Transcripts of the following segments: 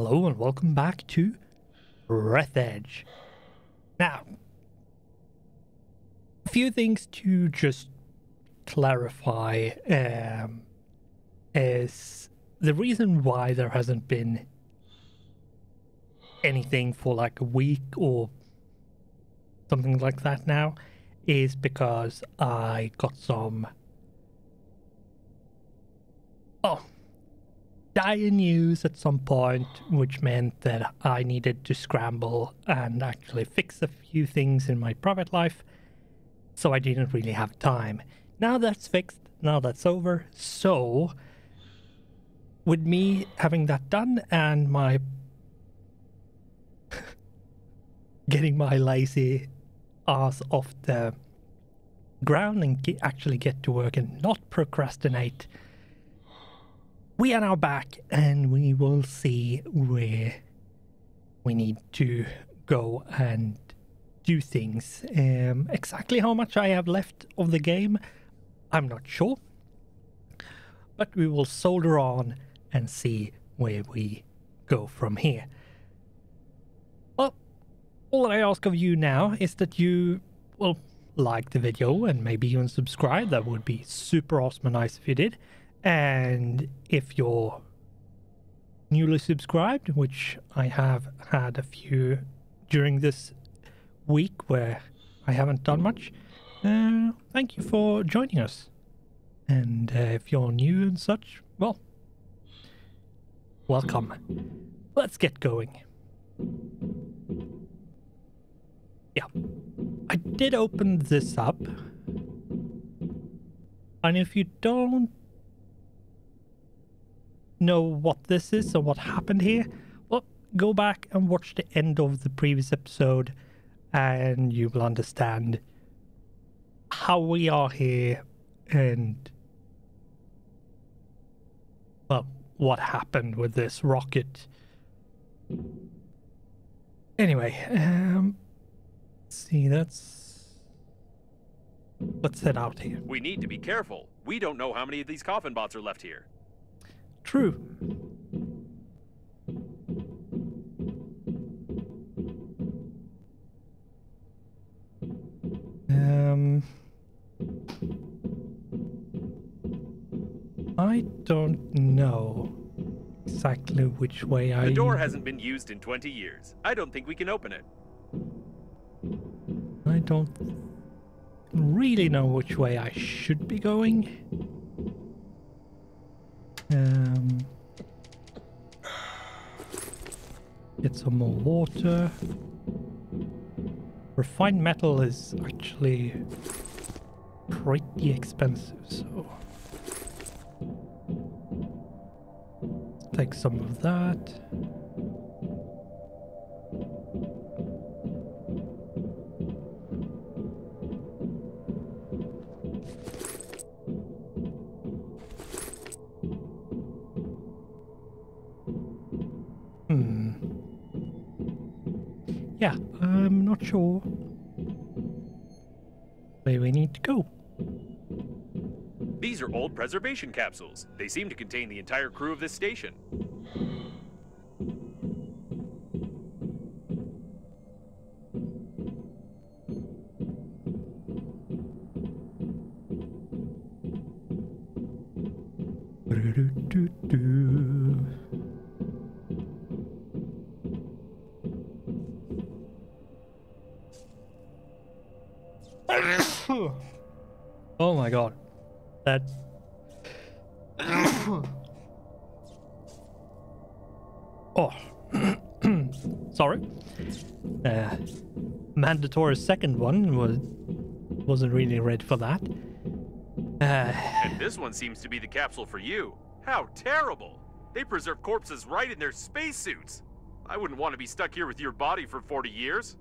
Hello and welcome back to Breathedge. Now, a few things to just clarify um, is the reason why there hasn't been anything for like a week or something like that now is because I got some oh dire news at some point, which meant that I needed to scramble and actually fix a few things in my private life. So I didn't really have time. Now that's fixed, now that's over. So, with me having that done and my getting my lazy ass off the ground and actually get to work and not procrastinate we are now back and we will see where we need to go and do things. Um, exactly how much I have left of the game, I'm not sure. But we will soldier on and see where we go from here. Well, all that I ask of you now is that you, well, like the video and maybe even subscribe. That would be super awesome and nice if you did. And if you're newly subscribed, which I have had a few during this week where I haven't done much, uh, thank you for joining us. And uh, if you're new and such, well, welcome. Let's get going. Yeah, I did open this up. And if you don't know what this is or what happened here, well, go back and watch the end of the previous episode and you will understand how we are here and, well, what happened with this rocket. Anyway, um, see, that's. Let's head out here. We need to be careful. We don't know how many of these coffin bots are left here. True. Um, I don't know exactly which way I. The door hasn't been used in 20 years. I don't think we can open it. I don't really know which way I should be going. Um, get some more water. Refined metal is actually pretty expensive, so take some of that. Go. These are old preservation capsules. They seem to contain the entire crew of this station. My god. That. oh. Sorry. Uh, mandatory second one was wasn't really ready for that. Uh, And this one seems to be the capsule for you. How terrible! They preserve corpses right in their spacesuits. I wouldn't want to be stuck here with your body for 40 years.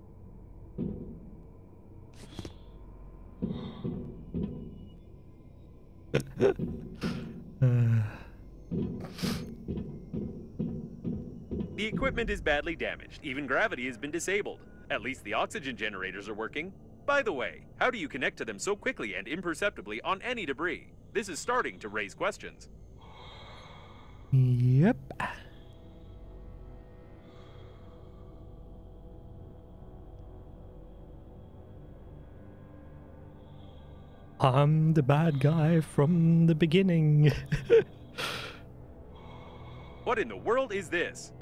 The equipment is badly damaged. Even gravity has been disabled. At least the oxygen generators are working. By the way, how do you connect to them so quickly and imperceptibly on any debris? This is starting to raise questions. yep. I'm the bad guy from the beginning. What in the world is this?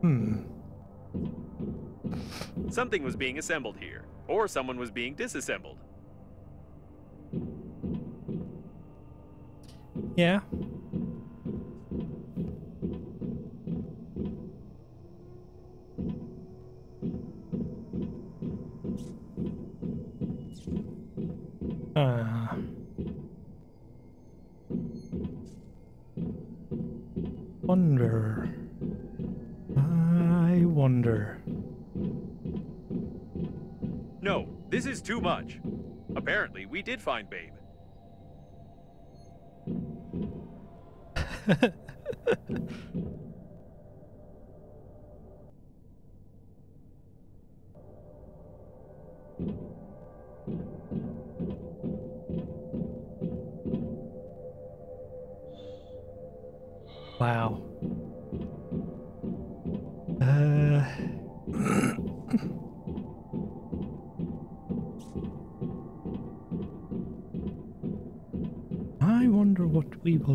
hmm. Something was being assembled here, or someone was being disassembled. Yeah. Uh. Wonder. I wonder. No, this is too much. Apparently, we did find Babe.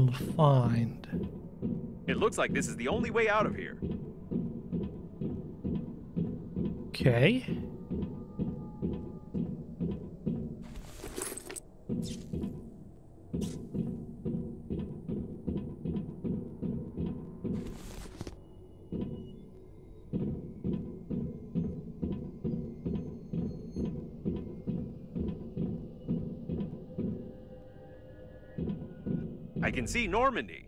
will find. It looks like this is the only way out of here. Okay. Can see Normandy.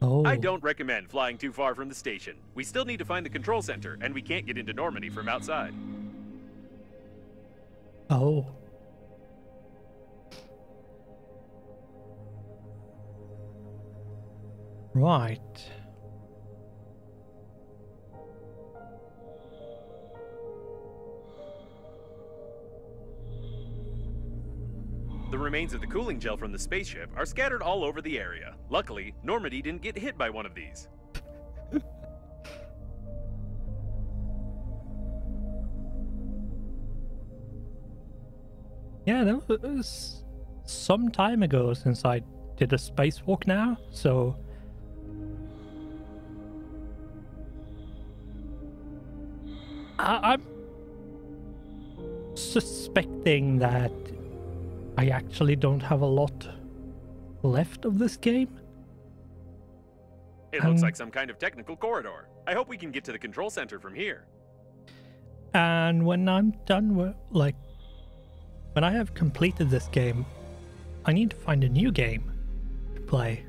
Oh. I don't recommend flying too far from the station. We still need to find the control center, and we can't get into Normandy from outside. Oh. Right. Remains of the cooling gel from the spaceship are scattered all over the area. Luckily, Normandy didn't get hit by one of these. Yeah, that was some time ago since I did a spacewalk now, so. I- I'm suspecting that I actually don't have a lot left of this game. It looks Um, like some kind of technical corridor. I hope we can get to the control center from here. And when I'm done with, like, when I have completed this game, I need to find a new game to play.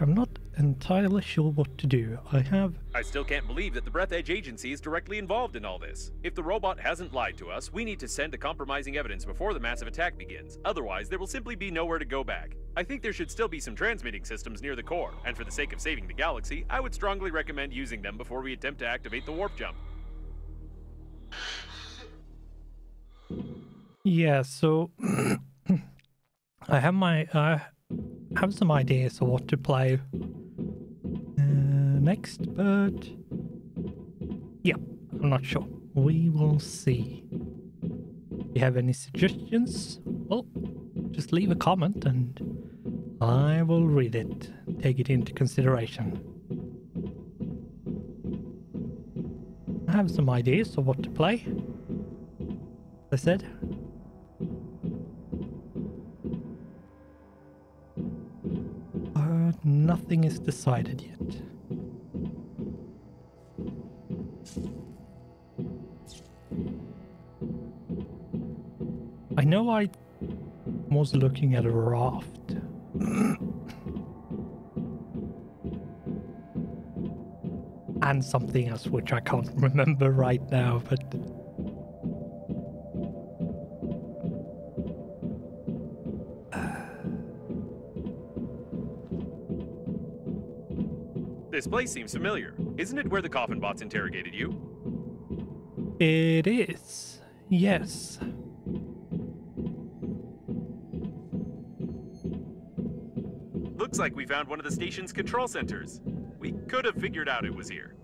I'm not entirely sure what to do. I have. I still can't believe that the Breathedge Agency is directly involved in all this. If the robot hasn't lied to us, we need to send the compromising evidence before the massive attack begins. Otherwise, there will simply be nowhere to go back. I think there should still be some transmitting systems near the core, and for the sake of saving the galaxy, I would strongly recommend using them before we attempt to activate the warp jump. Yeah, so I have my I have some ideas of what to play uh, next, but yeah, I'm not sure. We will see. If you have any suggestions, well, just leave a comment and I will read it, take it into consideration. I have some ideas of what to play. As I said, but nothing is decided yet. Know I was looking at a raft. and something else which I can't remember right now, but This place seems familiar. Isn't it where the coffin bots interrogated you? it is. Yes. Looks like we found one of the station's control centers. We could have figured out it was here.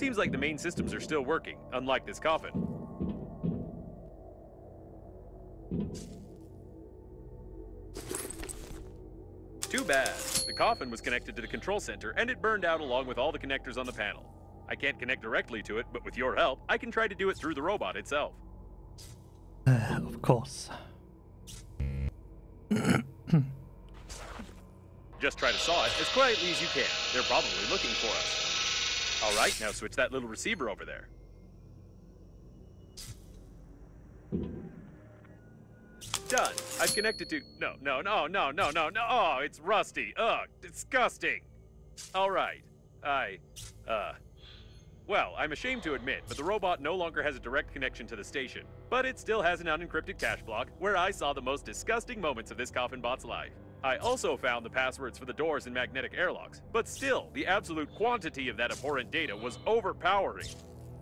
Seems like the main systems are still working, unlike this coffin. Too bad. The coffin was connected to the control center, and it burned out along with all the connectors on the panel. I can't connect directly to it, but with your help, I can try to do it through the robot itself. Uh, of course. Just try to saw it as quietly as you can. They're probably looking for us. All right, now switch that little receiver over there. Done. I've connected to... No, no, no, no, no, no, no. Oh, it's rusty. Ugh, disgusting. All right. I... Uh... Well, I'm ashamed to admit, but the robot no longer has a direct connection to the station. But it still has an unencrypted cache block where I saw the most disgusting moments of this coffin bot's life. I also found the passwords for the doors and magnetic airlocks, but still, the absolute quantity of that abhorrent data was overpowering.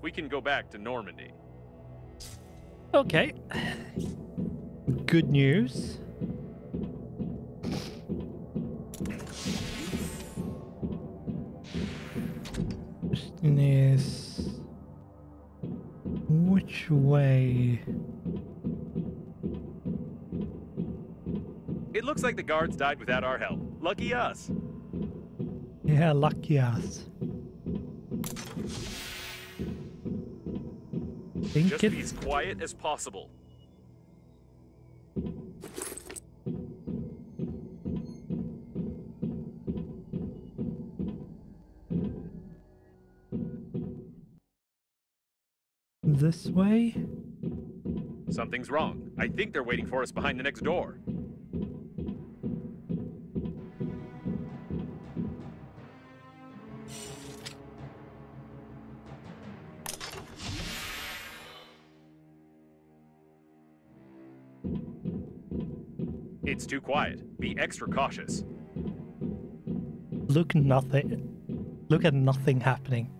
We can go back to Normandy. Okay. Good news. Question is which way? Looks like the guards died without our help. Lucky us. Yeah, lucky us. Think Just it- be as quiet as possible. this way? Something's wrong. I think they're waiting for us behind the next door. It's too quiet. Be extra cautious. Look nothing. Look at nothing happening.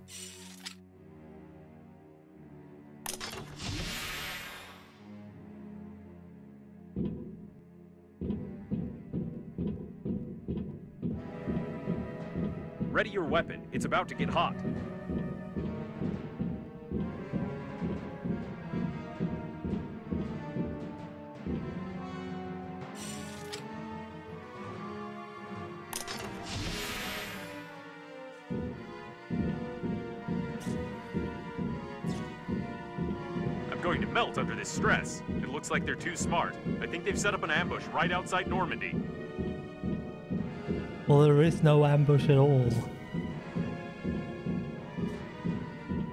Ready your weapon. It's about to get hot. Stress. It looks like they're too smart. I think they've set up an ambush right outside Normandy. Well, there is no ambush at all.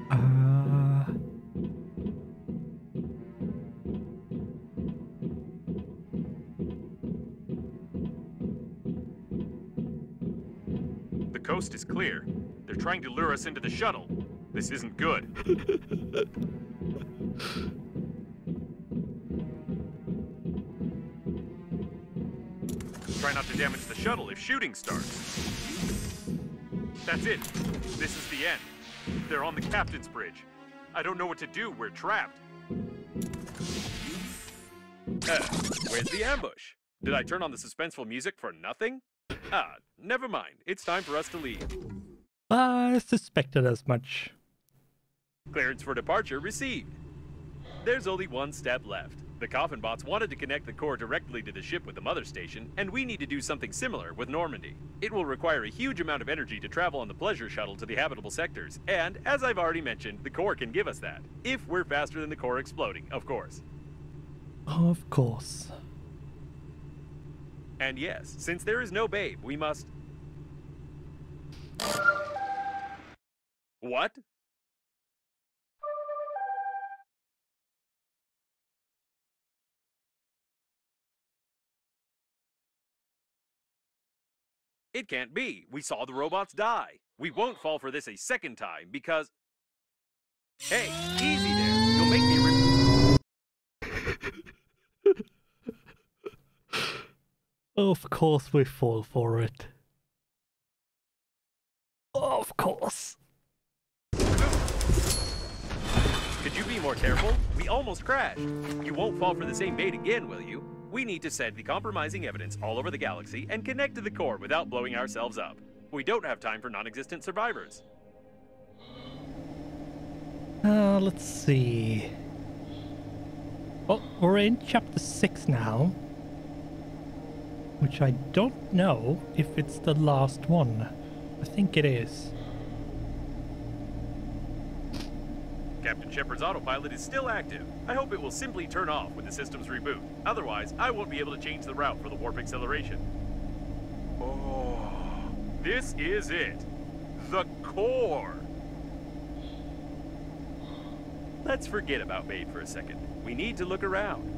Uh, The coast is clear. They're trying to lure us into the shuttle. This isn't good. Try not to damage the shuttle if shooting starts. That's it. This is the end. They're on the captain's bridge. I don't know what to do. We're trapped. Uh, where's the ambush? Did I turn on the suspenseful music for nothing? Ah, never mind. It's time for us to leave. I suspected as much. Clearance for departure received. There's only one step left. The coffin bots wanted to connect the core directly to the ship with the mother station, and we need to do something similar with Normandy. It will require a huge amount of energy to travel on the pleasure shuttle to the habitable sectors, and as I've already mentioned, the core can give us that. If we're faster than the core exploding, of course. Of course. And yes, since there is no babe, we must. What? It can't be. We saw the robots die. We won't fall for this a second time because. Hey, easy there. You'll make me. Of course we fall for it. Of course. Could you be more careful? We almost crashed. You won't fall for the same bait again, will you? We need to send the compromising evidence all over the galaxy and connect to the core without blowing ourselves up. We don't have time for non-existent survivors. Uh, let's see. Well, we're in chapter 6 now. Which I don't know if it's the last one. I think it is. Captain Shepard's autopilot is still active. I hope it will simply turn off when the systems reboot. Otherwise, I won't be able to change the route for the warp acceleration. Oh, this is it. The core. Let's forget about Bait for a second. We need to look around.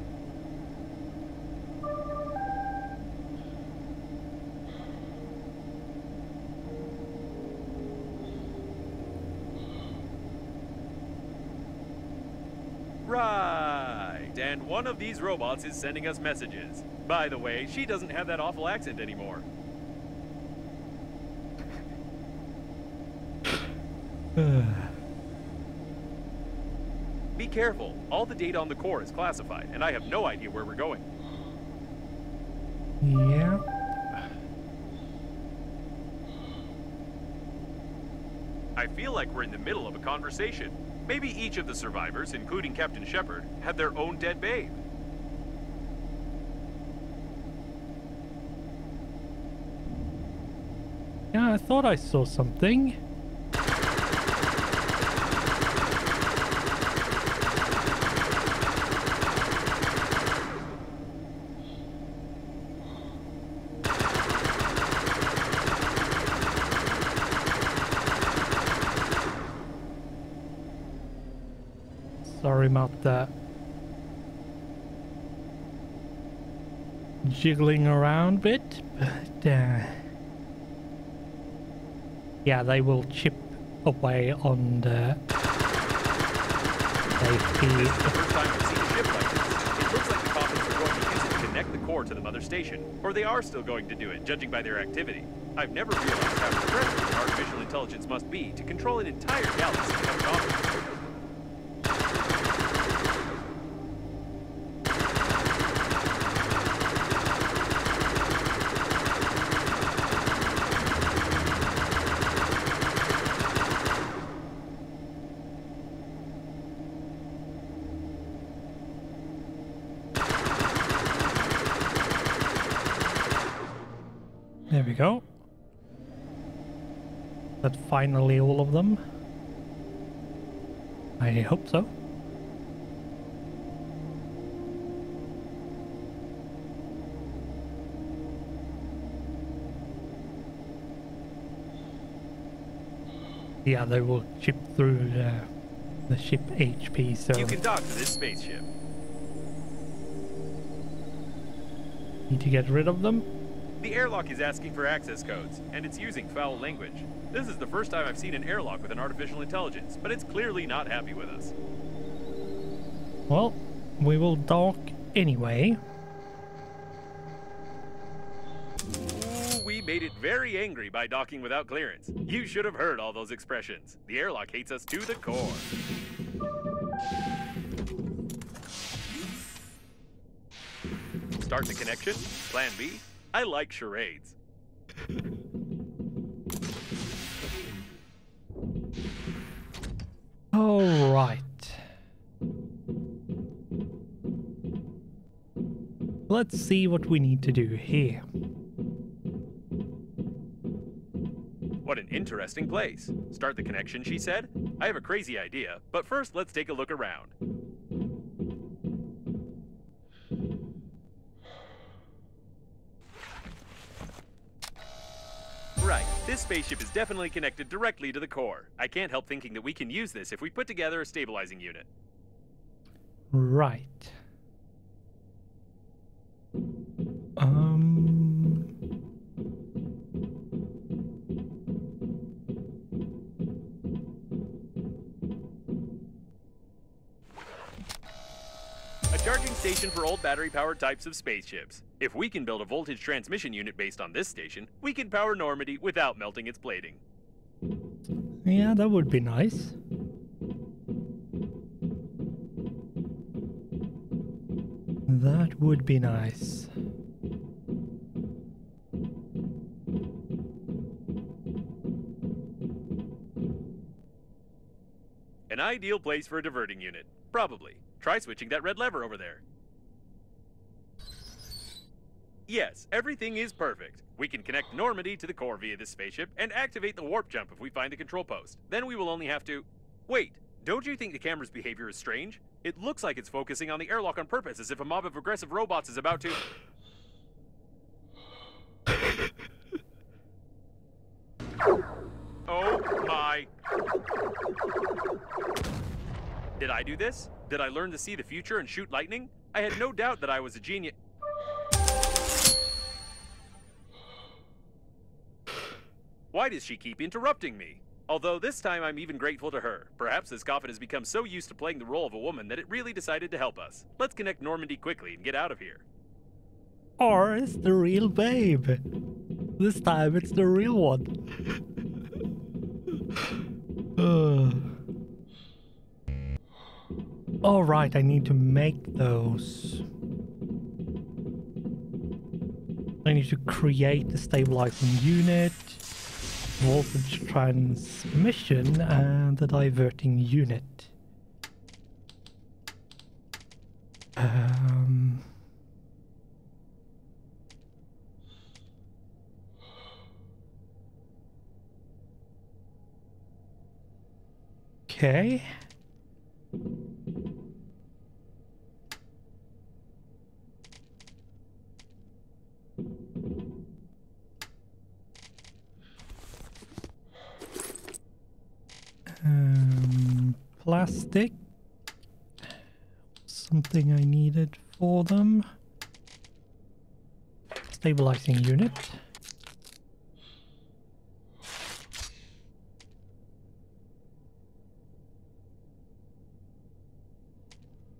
Right, and one of these robots is sending us messages. By the way, she doesn't have that awful accent anymore. Be careful. All the data on the core is classified, and I have no idea where we're going. yeah. I feel like we're in the middle of a conversation. Maybe each of the survivors, including Captain Shepard, had their own dead babe. Yeah, I thought I saw something. Sorry about that. Jiggling around a bit, but uh, yeah, they will chip away on the. The core to the mother station. Or they are still going to do it, judging by their activity. I've never realized how incredible artificial intelligence must be to control an entire galaxy of Coffins. There we go. That finally all of them. I hope so. Yeah, they will chip through the, the ship HP, so You can dock to this spaceship. need to get rid of them. The airlock is asking for access codes, and it's using foul language. This is the first time I've seen an airlock with an artificial intelligence, but it's clearly not happy with us. Well, we will dock anyway. We made it very angry by docking without clearance. You should have heard all those expressions. The airlock hates us to the core. Start the connection? Plan B? I like charades. All right. Let's see what we need to do here. What an interesting place. Start the connection, she said. I have a crazy idea, but first let's take a look around. This spaceship is definitely connected directly to the core. I can't help thinking that we can use this if we put together a stabilizing unit. Right. Um. Station for old battery-powered types of spaceships. If we can build a voltage transmission unit based on this station, we can power Normandy without melting its plating. Yeah, that would be nice. That would be nice. An ideal place for a diverting unit. Probably. Try switching that red lever over there. Yes, everything is perfect. We can connect Normandy to the core via this spaceship and activate the warp jump if we find the control post. Then we will only have to... Wait, don't you think the camera's behavior is strange? It looks like it's focusing on the airlock on purpose as if a mob of aggressive robots is about to... oh my... Did I do this? Did I learn to see the future and shoot lightning? I had no doubt that I was a genius. Why does she keep interrupting me? Although this time I'm even grateful to her. Perhaps this coffin has become so used to playing the role of a woman that it really decided to help us. Let's connect Normandy quickly and get out of here. Or it's the real babe. This time it's the real one. Uh. Alright, I need to make those. I need to create the stabilizing unit, voltage transmission, and the diverting unit. Um... Okay. Um, plastic. Something I needed for them. Stabilizing unit.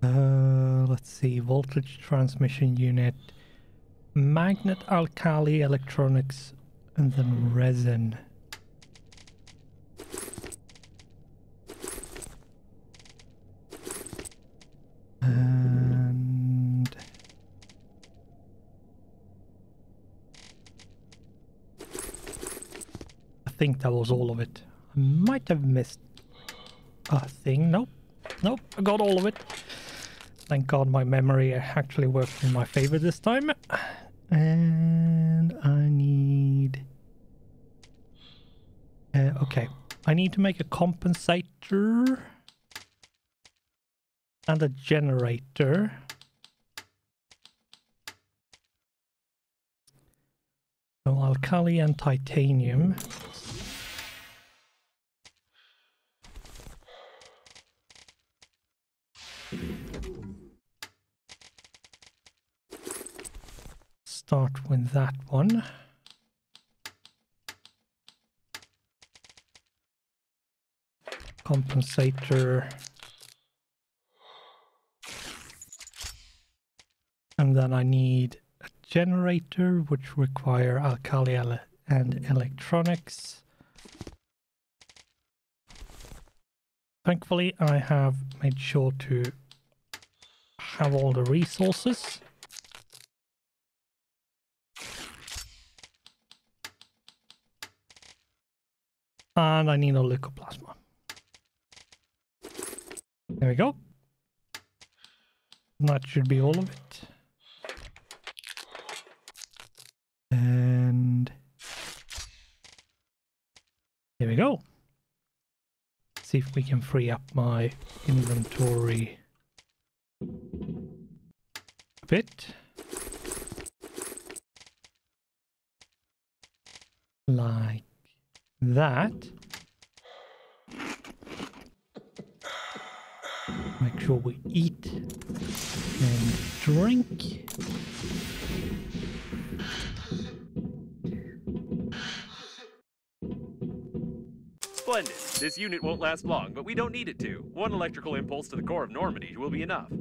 Uh, let's see, voltage transmission unit, magnet alkali electronics, and then resin. That was all of it. I might have missed a thing. Nope. Nope, I got all of it. Thank God my memory actually worked in my favor this time. And I need... Uh, okay, I need to make a compensator and a generator. So alkali and titanium. That one. Compensator. And then I need a generator which require alkali and electronics. Thankfully I have made sure to have all the resources. And I need a leucoplasma. There we go. That should be all of it. And here we go. See if we can free up my inventory a bit. Like that. Make sure we eat and drink. Splendid. This unit won't last long, but we don't need it to. One electrical impulse to the core of Normandy will be enough.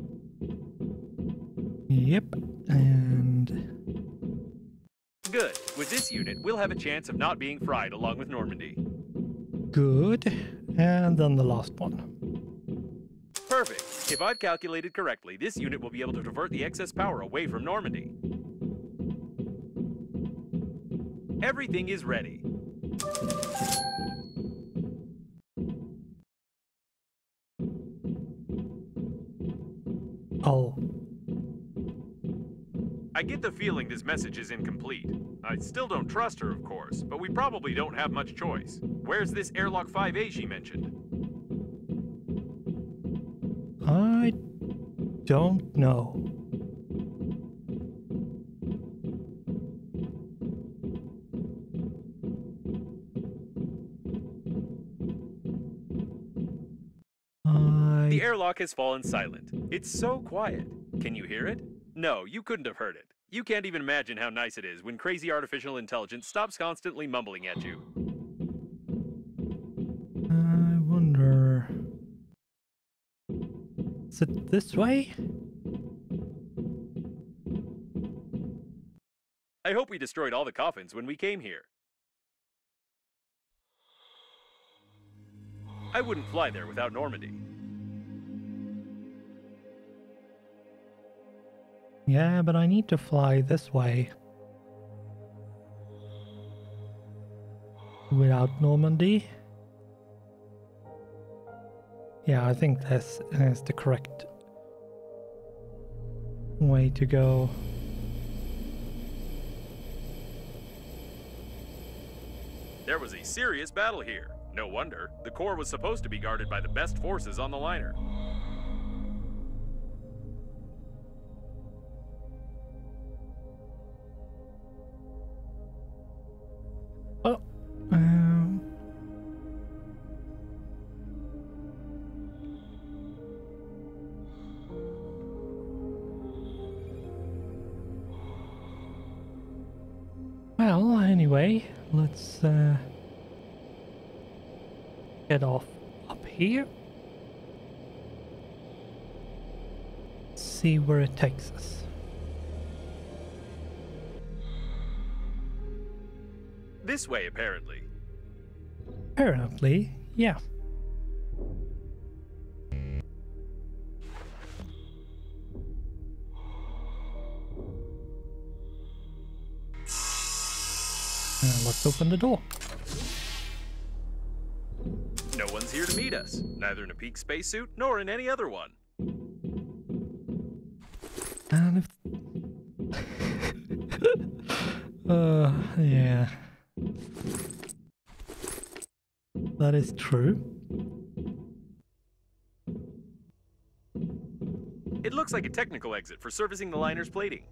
Yep, this unit, we'll have a chance of not being fried along with Normandy. good. And then the last one. Perfect. If I've calculated correctly, this unit will be able to divert the excess power away from Normandy. Everything is ready. Oh, I get the feeling this message is incomplete. I still don't trust her, of course, but we probably don't have much choice. Where's this airlock 5A she mentioned? I don't know. The airlock has fallen silent. It's so quiet. Can you hear it? No, you couldn't have heard it. You can't even imagine how nice it is when crazy artificial intelligence stops constantly mumbling at you. I wonder. Is it this way? I hope we destroyed all the coffins when we came here. I wouldn't fly there without Normandy. Yeah, but I need to fly this way. Without Normandy. Yeah, I think this is the correct way to go. There was a serious battle here. No wonder. The core was supposed to be guarded by the best forces on the liner. Anyway, let's uh, get off up here. See where it takes us. This way, apparently. Apparently, yeah. Let's open the door. No one's here to meet us, neither in a peak spacesuit nor in any other one. And if. uh, yeah. That is true. It looks like a technical exit for servicing the liner's plating.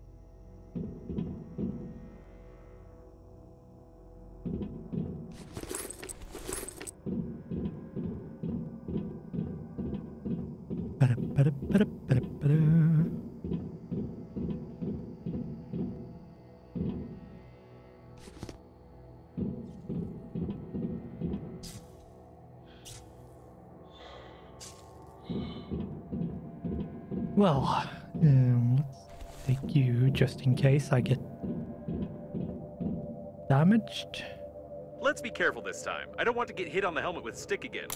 Well, um, let's take you just in case I get damaged. Let's be careful this time. I don't want to get hit on the helmet with stick again.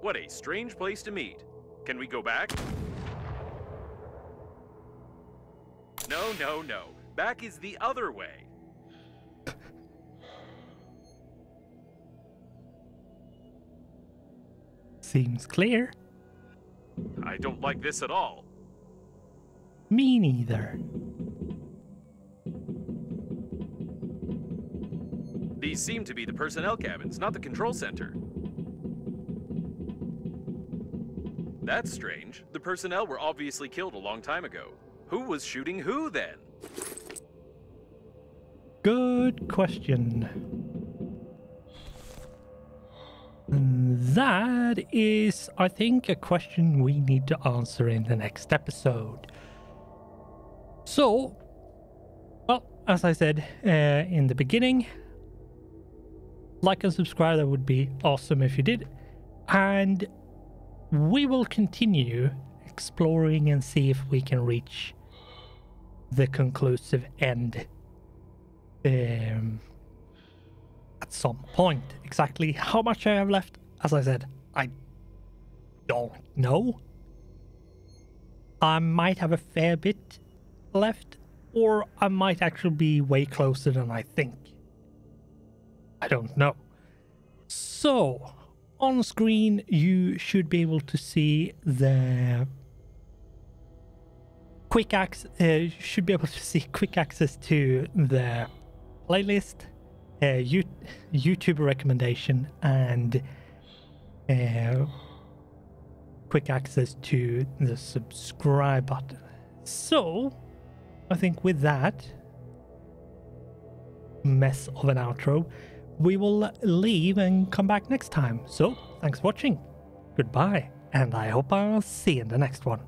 What a strange place to meet. Can we go back? No, no, no. Back is the other way. Seems clear. I don't like this at all. Me neither. These seem to be the personnel cabins, not the control center. That's strange. The personnel were obviously killed a long time ago. Who was shooting who then? Good question. And that is, I think, a question we need to answer in the next episode. So, well, as I said uh, in the beginning, like and subscribe, that would be awesome if you did. And we will continue exploring and see if we can reach the conclusive end um, at some point. Exactly how much I have left, as I said, I don't know. I might have a fair bit left, or I might actually be way closer than I think. I don't know. So, on screen, you should be able to see the quick access. Uh, should be able to see quick access to the playlist, uh, you, YouTube recommendation, and uh, quick access to the subscribe button. So, I think with that mess of an outro, we will leave and come back next time. So, thanks for watching. Goodbye, and I hope I'll see you in the next one.